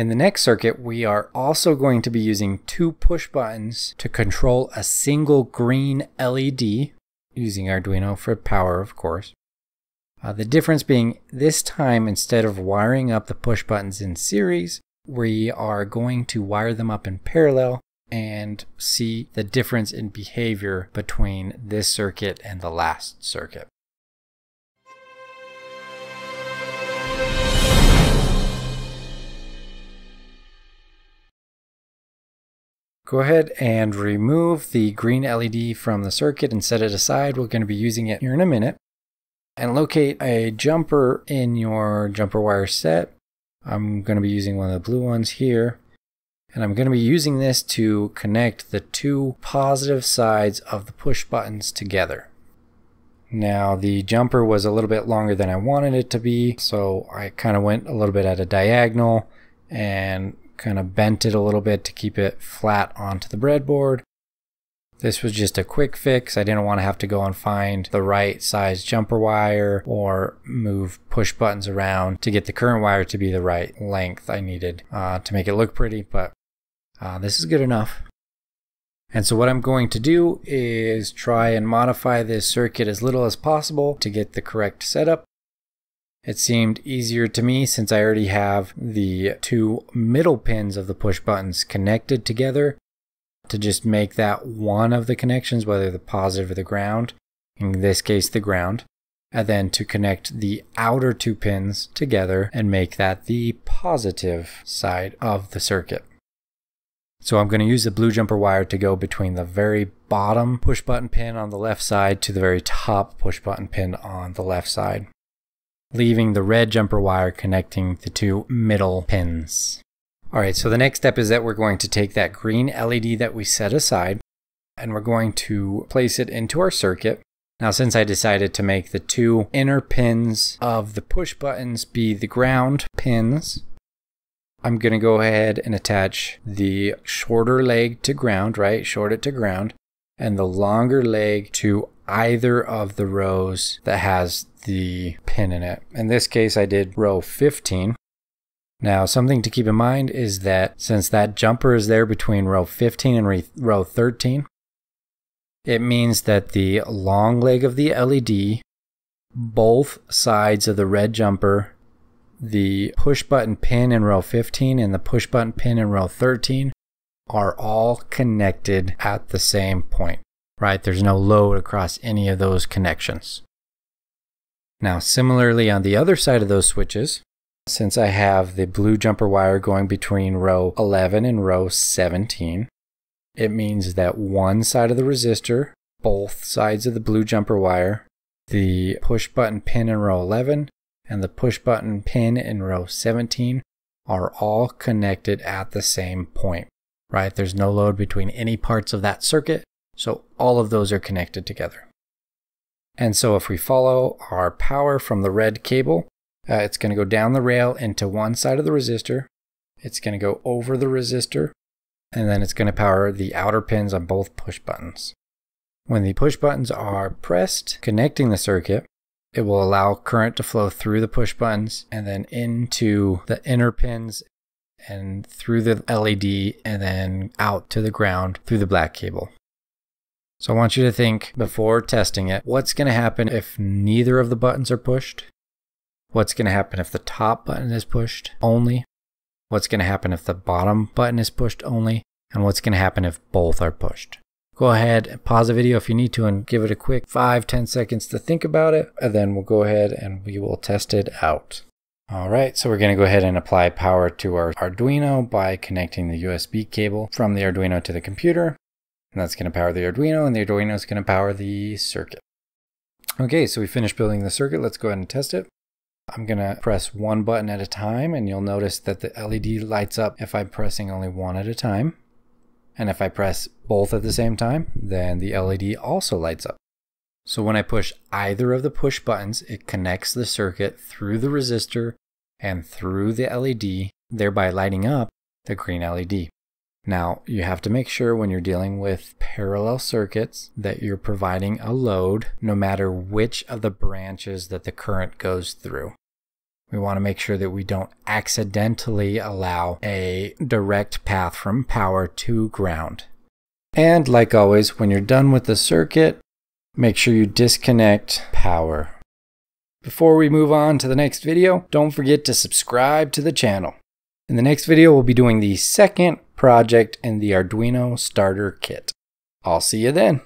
In the next circuit, we are also going to be using two push buttons to control a single green LED, using Arduino for power, of course. Uh, the difference being this time, instead of wiring up the push buttons in series, we are going to wire them up in parallel and see the difference in behavior between this circuit and the last circuit. Go ahead and remove the green LED from the circuit and set it aside. We're going to be using it here in a minute. And locate a jumper in your jumper wire set. I'm going to be using one of the blue ones here. And I'm going to be using this to connect the two positive sides of the push buttons together. Now the jumper was a little bit longer than I wanted it to be, so I kind of went a little bit at a diagonal and kind of bent it a little bit to keep it flat onto the breadboard. This was just a quick fix. I didn't want to have to go and find the right size jumper wire or move push buttons around to get the current wire to be the right length I needed uh, to make it look pretty, but uh, this is good enough. And so what I'm going to do is try and modify this circuit as little as possible to get the correct setup. It seemed easier to me since I already have the two middle pins of the push buttons connected together to just make that one of the connections, whether the positive or the ground, in this case the ground, and then to connect the outer two pins together and make that the positive side of the circuit. So I'm going to use the blue jumper wire to go between the very bottom push button pin on the left side to the very top push button pin on the left side leaving the red jumper wire connecting the two middle pins. All right, so the next step is that we're going to take that green LED that we set aside and we're going to place it into our circuit. Now, since I decided to make the two inner pins of the push buttons be the ground pins, I'm going to go ahead and attach the shorter leg to ground, right? Short it to ground, and the longer leg to either of the rows that has the pin in it. In this case, I did row 15. Now, something to keep in mind is that since that jumper is there between row 15 and row 13, it means that the long leg of the LED, both sides of the red jumper, the push button pin in row 15 and the push button pin in row 13 are all connected at the same point, right? There's no load across any of those connections. Now, similarly on the other side of those switches, since I have the blue jumper wire going between row 11 and row 17, it means that one side of the resistor, both sides of the blue jumper wire, the push button pin in row 11 and the push button pin in row 17 are all connected at the same point, right? There's no load between any parts of that circuit, so all of those are connected together. And so if we follow our power from the red cable, uh, it's going to go down the rail into one side of the resistor. It's going to go over the resistor, and then it's going to power the outer pins on both push buttons. When the push buttons are pressed, connecting the circuit, it will allow current to flow through the push buttons and then into the inner pins and through the LED and then out to the ground through the black cable. So I want you to think before testing it, what's going to happen if neither of the buttons are pushed? What's going to happen if the top button is pushed only? What's going to happen if the bottom button is pushed only? And what's going to happen if both are pushed? Go ahead and pause the video if you need to and give it a quick 5-10 seconds to think about it. And then we'll go ahead and we will test it out. All right, so we're going to go ahead and apply power to our Arduino by connecting the USB cable from the Arduino to the computer. And that's going to power the Arduino, and the Arduino is going to power the circuit. Okay, so we finished building the circuit. Let's go ahead and test it. I'm going to press one button at a time, and you'll notice that the LED lights up if I'm pressing only one at a time. And if I press both at the same time, then the LED also lights up. So when I push either of the push buttons, it connects the circuit through the resistor and through the LED, thereby lighting up the green LED. Now, you have to make sure when you're dealing with parallel circuits that you're providing a load no matter which of the branches that the current goes through. We want to make sure that we don't accidentally allow a direct path from power to ground. And like always, when you're done with the circuit, make sure you disconnect power. Before we move on to the next video, don't forget to subscribe to the channel. In the next video, we'll be doing the second project in the Arduino starter kit. I'll see you then.